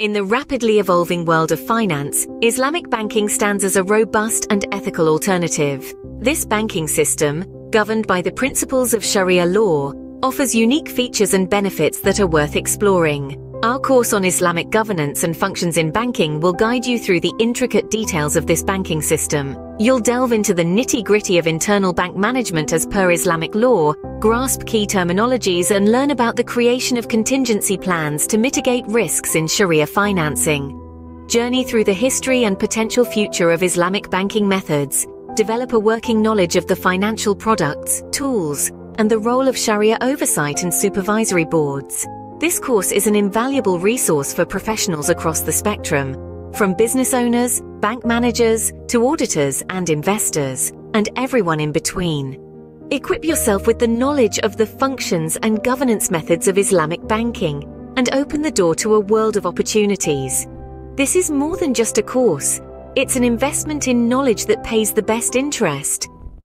In the rapidly evolving world of finance, Islamic banking stands as a robust and ethical alternative. This banking system, governed by the principles of Sharia law, offers unique features and benefits that are worth exploring. Our course on Islamic governance and functions in banking will guide you through the intricate details of this banking system. You'll delve into the nitty-gritty of internal bank management as per Islamic law, grasp key terminologies and learn about the creation of contingency plans to mitigate risks in Sharia financing. Journey through the history and potential future of Islamic banking methods. Develop a working knowledge of the financial products, tools, and the role of Sharia oversight and supervisory boards. This course is an invaluable resource for professionals across the spectrum, from business owners, bank managers, to auditors and investors, and everyone in between. Equip yourself with the knowledge of the functions and governance methods of Islamic banking and open the door to a world of opportunities. This is more than just a course. It's an investment in knowledge that pays the best interest.